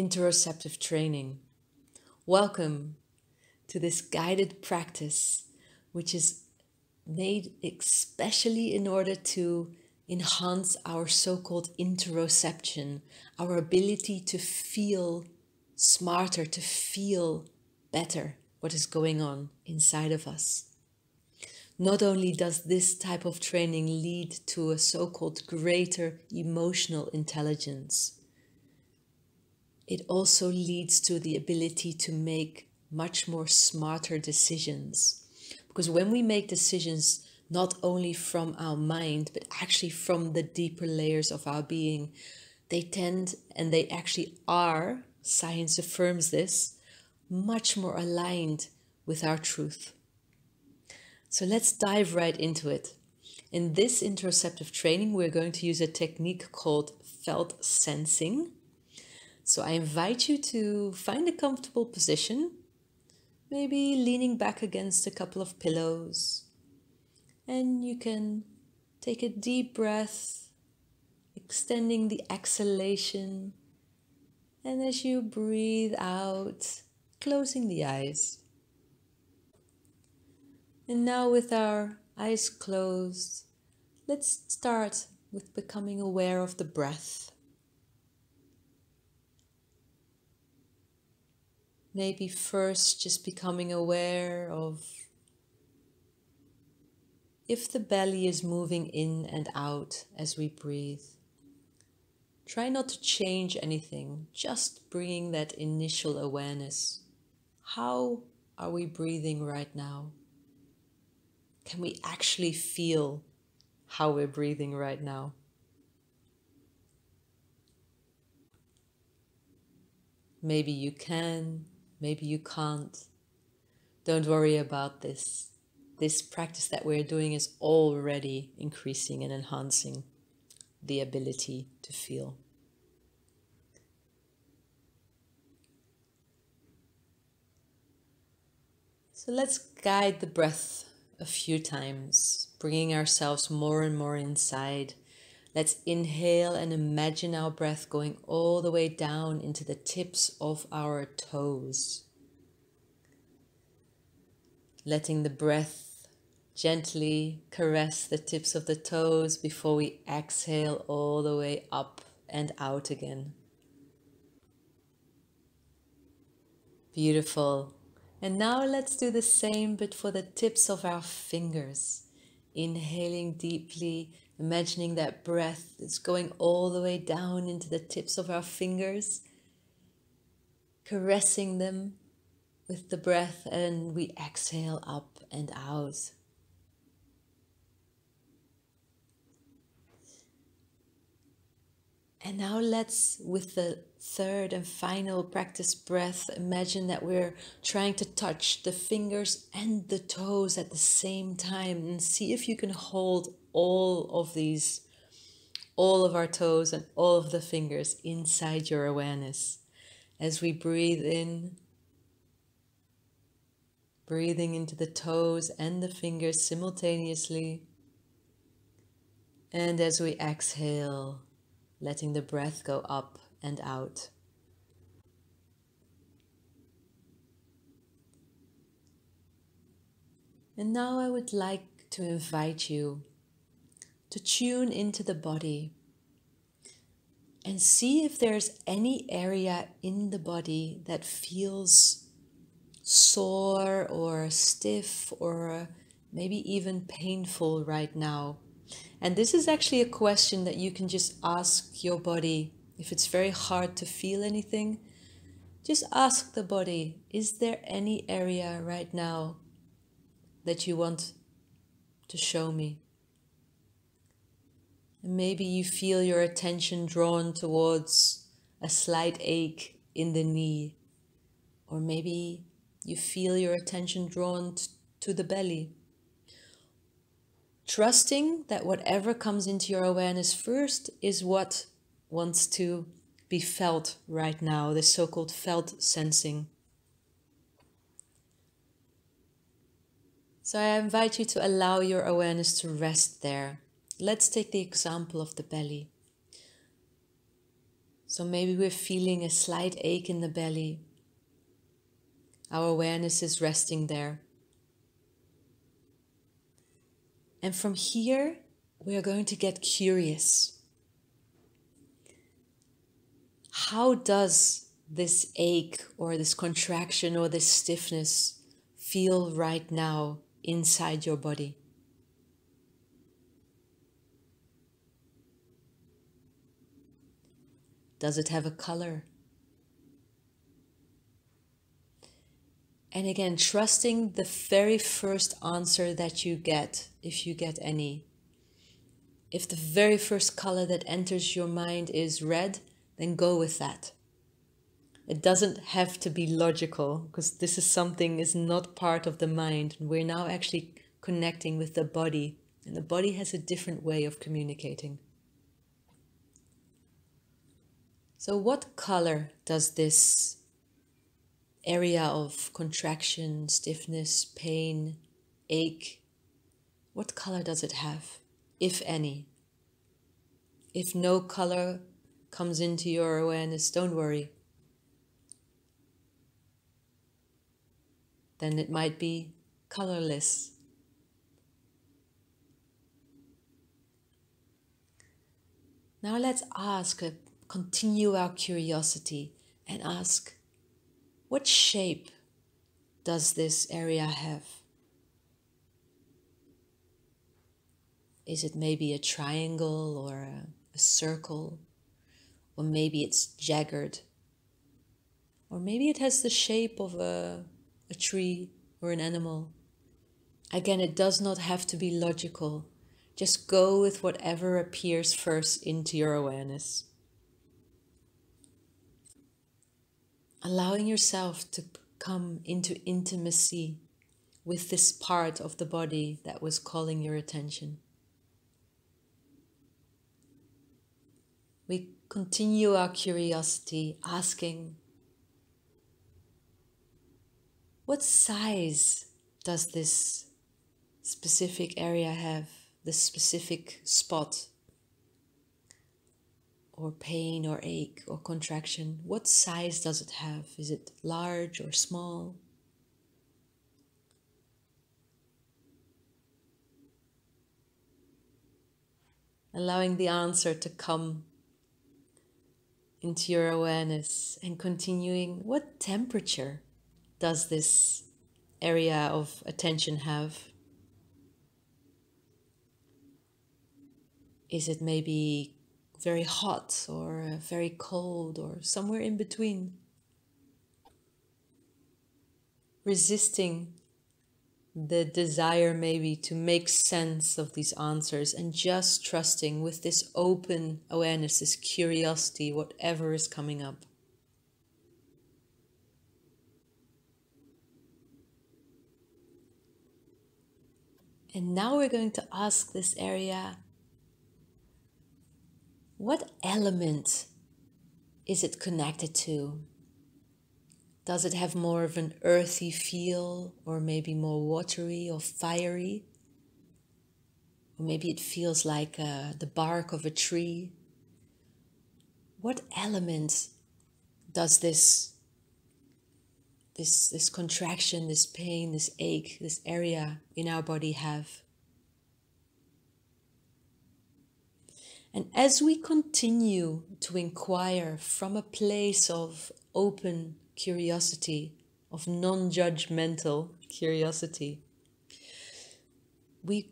interoceptive training. Welcome to this guided practice, which is made especially in order to enhance our so called interoception, our ability to feel smarter, to feel better what is going on inside of us. Not only does this type of training lead to a so called greater emotional intelligence, it also leads to the ability to make much more smarter decisions. Because when we make decisions not only from our mind, but actually from the deeper layers of our being, they tend and they actually are, science affirms this, much more aligned with our truth. So let's dive right into it. In this interoceptive training, we're going to use a technique called felt sensing. So I invite you to find a comfortable position, maybe leaning back against a couple of pillows. And you can take a deep breath, extending the exhalation. And as you breathe out, closing the eyes. And now, with our eyes closed, let's start with becoming aware of the breath. Maybe first just becoming aware of if the belly is moving in and out as we breathe. Try not to change anything, just bringing that initial awareness. How are we breathing right now? Can we actually feel how we're breathing right now? Maybe you can, maybe you can't. Don't worry about this. This practice that we're doing is already increasing and enhancing the ability to feel. So let's guide the breath a few times, bringing ourselves more and more inside. Let's inhale and imagine our breath going all the way down into the tips of our toes. Letting the breath gently caress the tips of the toes before we exhale all the way up and out again. Beautiful. And now let's do the same, but for the tips of our fingers. Inhaling deeply, imagining that breath is going all the way down into the tips of our fingers, caressing them with the breath, and we exhale up and out. And now let's, with the third and final practice breath, imagine that we're trying to touch the fingers and the toes at the same time and see if you can hold all of these, all of our toes and all of the fingers inside your awareness. As we breathe in, breathing into the toes and the fingers simultaneously. And as we exhale, letting the breath go up and out. And now I would like to invite you to tune into the body and see if there's any area in the body that feels sore or stiff or maybe even painful right now. And this is actually a question that you can just ask your body. If it's very hard to feel anything, just ask the body Is there any area right now that you want to show me? And maybe you feel your attention drawn towards a slight ache in the knee, or maybe you feel your attention drawn to the belly trusting that whatever comes into your awareness first is what wants to be felt right now, the so called felt sensing. So I invite you to allow your awareness to rest there. Let's take the example of the belly. So maybe we're feeling a slight ache in the belly. Our awareness is resting there. And from here, we are going to get curious. How does this ache or this contraction or this stiffness feel right now inside your body? Does it have a color? And again, trusting the very first answer that you get, if you get any. If the very first color that enters your mind is red, then go with that. It doesn't have to be logical because this is something is not part of the mind. We're now actually connecting with the body, and the body has a different way of communicating. So, what color does this area of contraction, stiffness, pain, ache, what color does it have, if any? If no color comes into your awareness, don't worry. Then it might be colorless. Now let's ask, uh, continue our curiosity and ask what shape does this area have? Is it maybe a triangle or a, a circle? Or maybe it's jagged? Or maybe it has the shape of a, a tree or an animal. Again, it does not have to be logical. Just go with whatever appears first into your awareness. Allowing yourself to come into intimacy with this part of the body that was calling your attention. We continue our curiosity, asking, What size does this specific area have, this specific spot? Or pain or ache or contraction, what size does it have? Is it large or small? Allowing the answer to come into your awareness and continuing what temperature does this area of attention have? Is it maybe very hot or uh, very cold or somewhere in between. Resisting the desire, maybe, to make sense of these answers and just trusting with this open awareness, this curiosity, whatever is coming up. And now we're going to ask this area what element is it connected to? Does it have more of an earthy feel, or maybe more watery or fiery? Or maybe it feels like uh, the bark of a tree. What element does this, this, this contraction, this pain, this ache, this area in our body have? And as we continue to inquire from a place of open curiosity, of non judgmental curiosity, we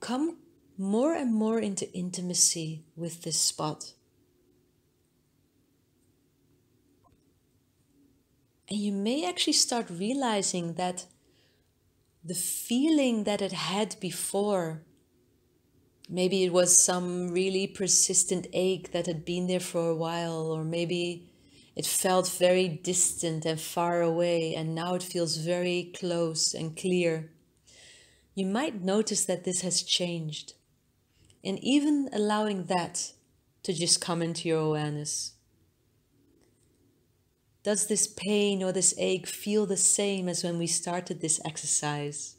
come more and more into intimacy with this spot. And you may actually start realizing that the feeling that it had before Maybe it was some really persistent ache that had been there for a while, or maybe it felt very distant and far away, and now it feels very close and clear. You might notice that this has changed. And even allowing that to just come into your awareness. Does this pain or this ache feel the same as when we started this exercise?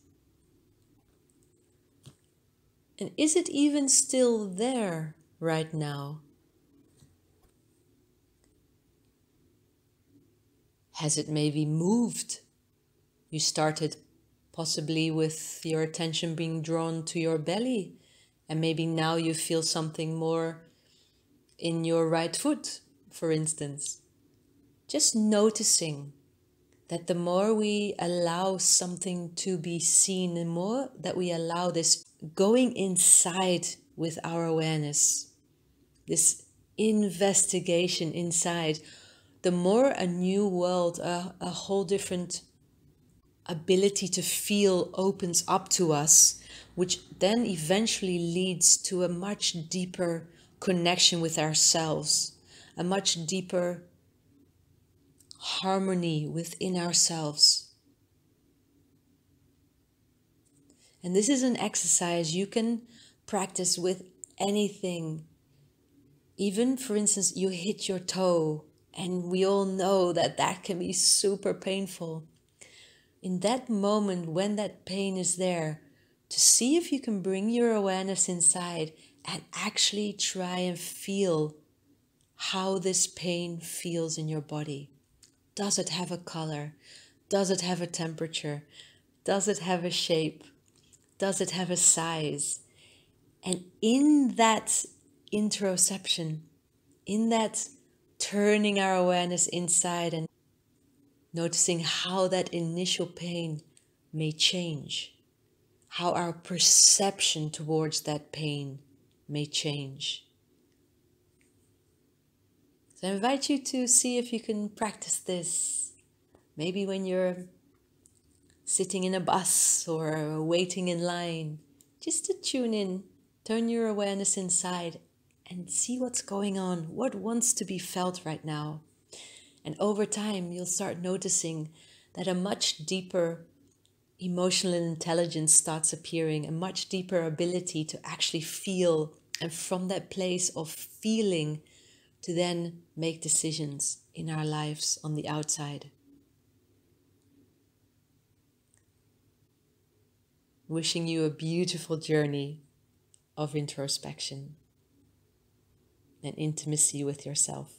And is it even still there right now? Has it maybe moved? You started possibly with your attention being drawn to your belly, and maybe now you feel something more in your right foot, for instance. Just noticing that the more we allow something to be seen, the more that we allow this going inside with our awareness, this investigation inside, the more a new world, a, a whole different ability to feel opens up to us, which then eventually leads to a much deeper connection with ourselves, a much deeper harmony within ourselves. And this is an exercise you can practice with anything. Even, for instance, you hit your toe, and we all know that that can be super painful. In that moment, when that pain is there, to see if you can bring your awareness inside and actually try and feel how this pain feels in your body. Does it have a color? Does it have a temperature? Does it have a shape? Does it have a size? And in that interoception, in that turning our awareness inside and noticing how that initial pain may change, how our perception towards that pain may change. So I invite you to see if you can practice this. Maybe when you're sitting in a bus or waiting in line, just to tune in, turn your awareness inside and see what's going on, what wants to be felt right now. And over time, you'll start noticing that a much deeper emotional intelligence starts appearing, a much deeper ability to actually feel. And from that place of feeling, to then make decisions in our lives on the outside. Wishing you a beautiful journey of introspection and intimacy with yourself.